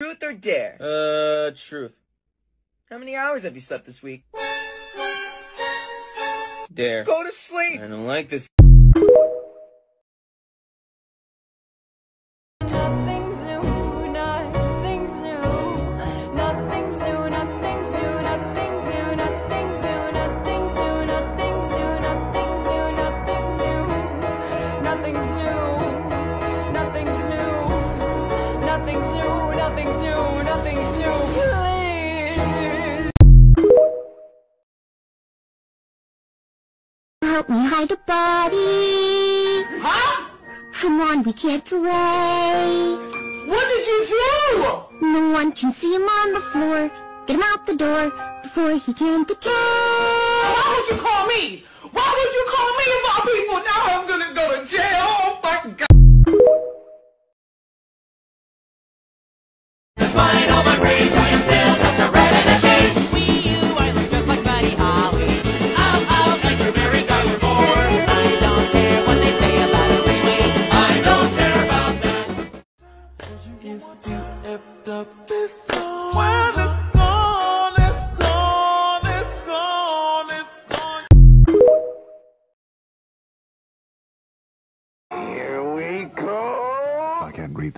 Truth or dare? Uh, truth. How many hours have you slept this week? Dare. Go to sleep! I don't like this. Help me hide a body. Huh? Come on, we can't delay. What did you do? No one can see him on the floor. Get him out the door before he can decay. Why would you call me? Why would you call me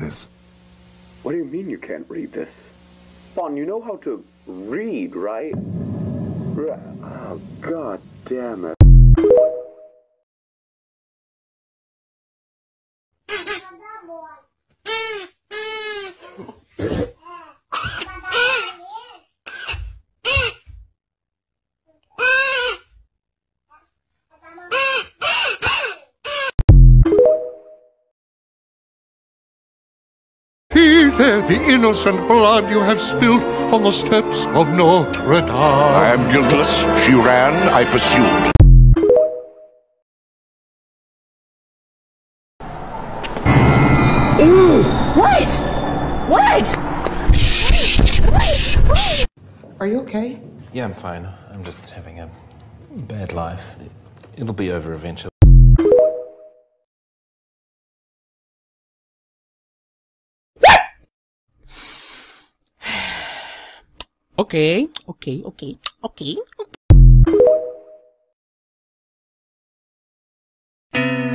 this. What do you mean you can't read this? Bon, you know how to read, right? Oh, god damn it. He there the innocent blood you have spilled on the steps of Notre Dame. I am guiltless. She ran. I pursued. What? What? Are you okay? Yeah, I'm fine. I'm just having a bad life. It'll be over eventually. Okay, okay, okay, okay.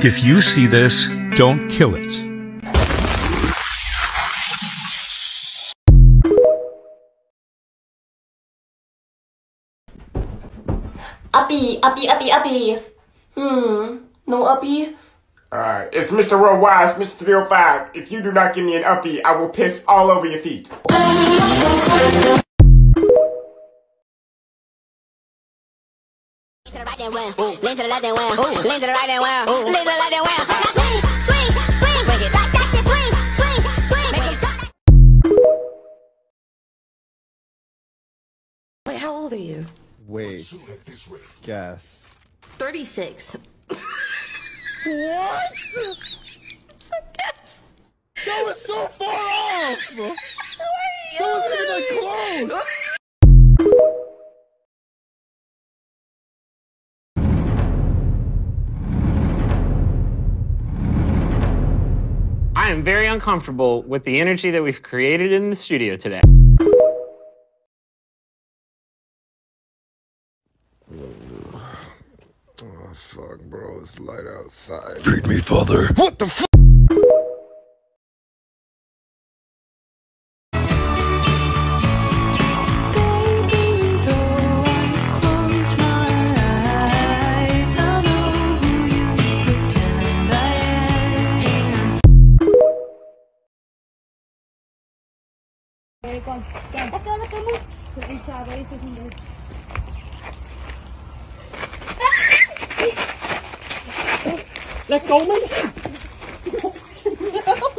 If you see this, don't kill it. Uppy, uppy, uppy, uppy. Hmm. No uppy? Alright, it's Mr. Worldwide, it's Mr. 305. If you do not give me an uppy, I will piss all over your feet. To the right and well. Lean to the left and well. Lean to the right and well. Lean to the left and well. Now swing, swing, swing. Swing it like that shit. Swing, swing, swing. Make it drop. Wait, how old are you? Wait. Guess. 36. What? That was so far off! That wasn't even close! I am very uncomfortable with the energy that we've created in the studio today. Oh, fuck, bro. It's light outside. Feed me, father. What the fuck?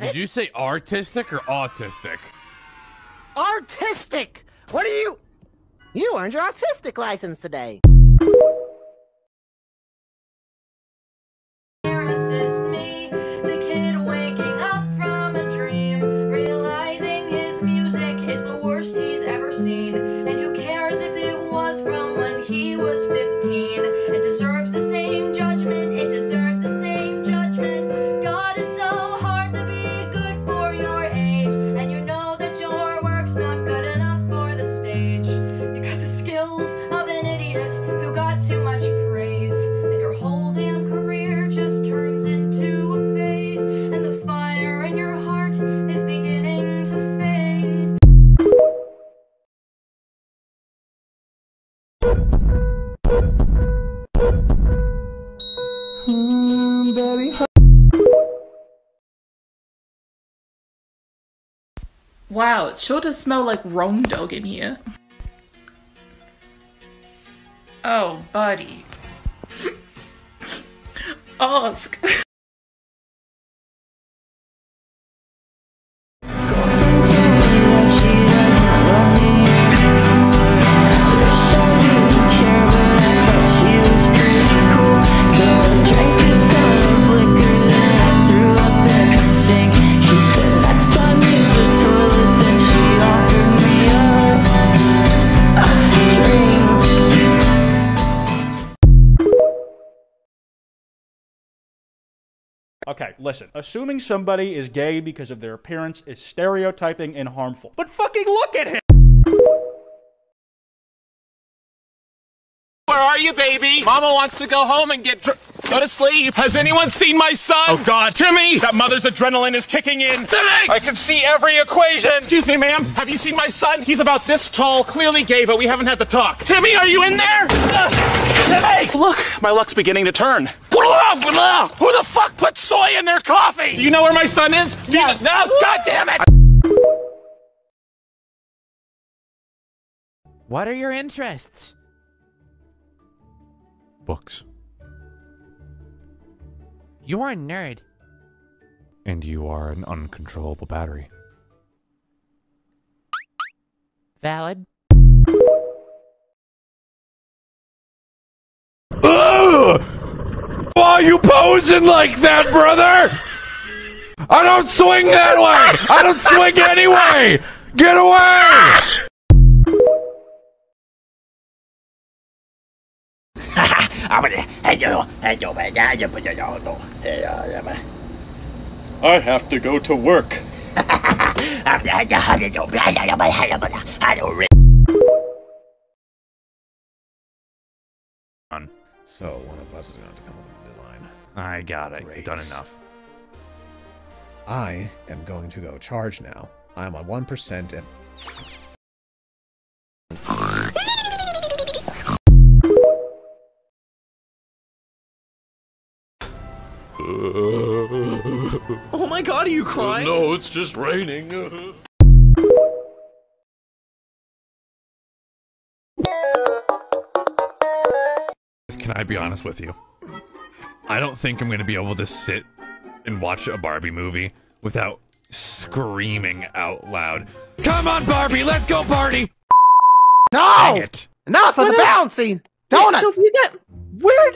Did you say artistic or autistic? Artistic! What are you? You earned your autistic license today. Wow, it sure does smell like Rome dog in here. Oh, buddy. Ask. Listen. Assuming somebody is gay because of their appearance is stereotyping and harmful. But fucking look at him! Are you, baby? Mama wants to go home and get dr- go to sleep. Has anyone seen my son? Oh God, Timmy! That mother's adrenaline is kicking in. Timmy! I can see every equation. Excuse me, ma'am. Have you seen my son? He's about this tall, clearly gay, but we haven't had the talk. Timmy, are you in there? Uh, Timmy! Look, my luck's beginning to turn. Who the fuck put soy in their coffee? Do you know where my son is? Do you know? No, God damn it! What are your interests? Books. You're a nerd. And you are an uncontrollable battery. Valid. Ugh! Why are you posing like that, brother? I don't swing that way! I don't swing anyway! Get away! I have to go to work. So one of us is going to come up with a design. I got it. Great. Done enough. I am going to go charge now. I'm on 1% and... my god, are you uh, crying? No, it's just raining. Can I be honest with you? I don't think I'm going to be able to sit and watch a Barbie movie without screaming out loud. Come on, Barbie, let's go party! No! Dang it. Enough of the bouncing! Donuts! So you get where? I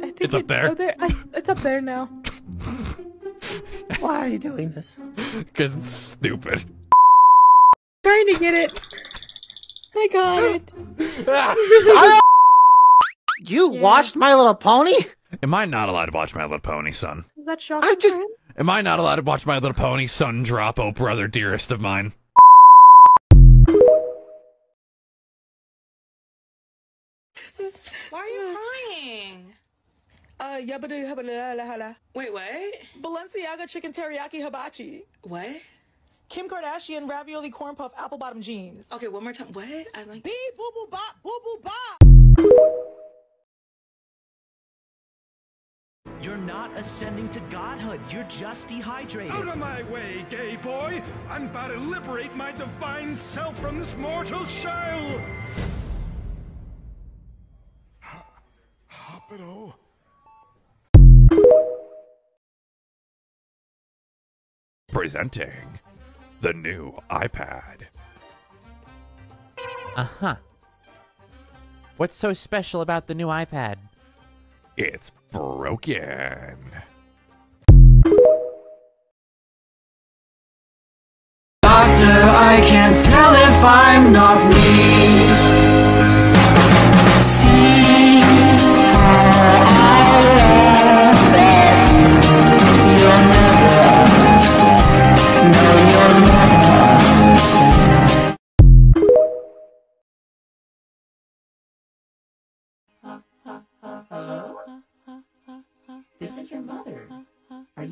think It's up there. oh, there. I, it's up there now. Why are you doing this? Because it's stupid. Trying to get it. I got it. I- you watched My Little Pony? Am I not allowed to watch My Little Pony, son? Is that shocking I'm just. Am I not allowed to watch My Little Pony, son drop, oh brother, dearest of mine? Why are you crying? Uh, yabba hubba hala. Wait, what? Balenciaga chicken teriyaki hibachi. What? Kim Kardashian ravioli corn puff apple bottom jeans. Okay, one more time. What? I like. Beep boo boo bop boo boo bop. You're not ascending to godhood. You're just dehydrated. Out of my way, gay boy! I'm about to liberate my divine self from this mortal shell! Hospital. Presenting the new iPad. Uh huh. What's so special about the new iPad? It's broken. Doctor, I can't tell if I'm not me.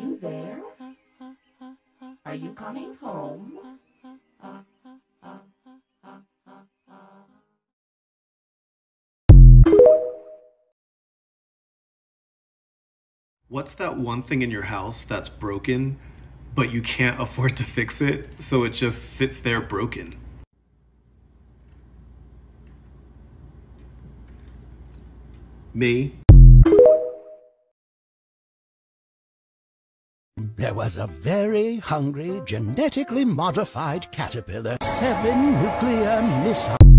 You there? Are you coming home? What's that one thing in your house that's broken, but you can't afford to fix it, so it just sits there broken? Me. There was a very hungry, genetically modified caterpillar. Seven nuclear missiles.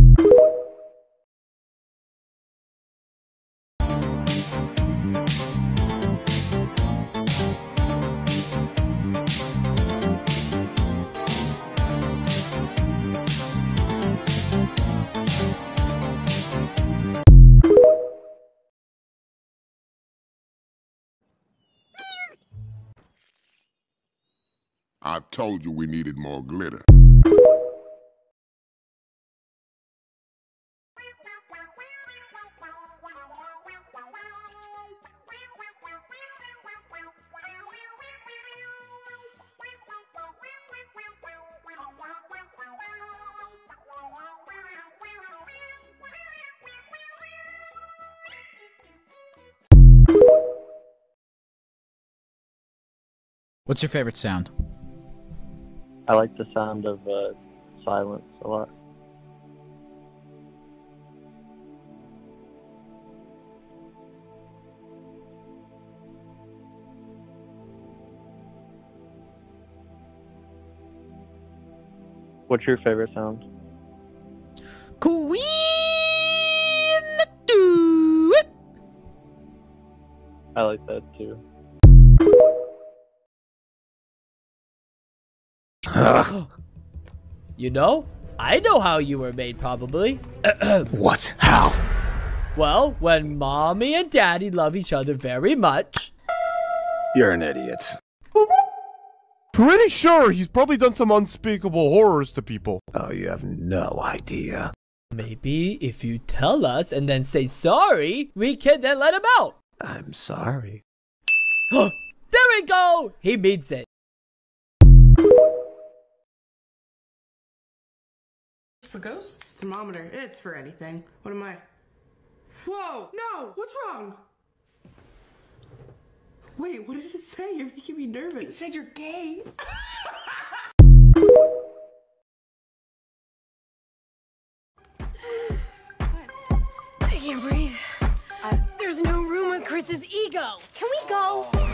I told you we needed more glitter. What's your favorite sound? I like the sound of uh, silence a lot. What's your favorite sound? Queen I like that too. You know? I know how you were made, probably. what? How? Well, when mommy and daddy love each other very much. You're an idiot. Pretty sure he's probably done some unspeakable horrors to people. Oh, you have no idea. Maybe if you tell us and then say sorry, we can then let him out. I'm sorry. there we go! He means it. For ghosts? Thermometer. It's for anything. What am I? Whoa! No! What's wrong? Wait, what did it say? You're making me nervous. It said you're gay. I can't breathe. There's no room in Chris's ego. Can we go?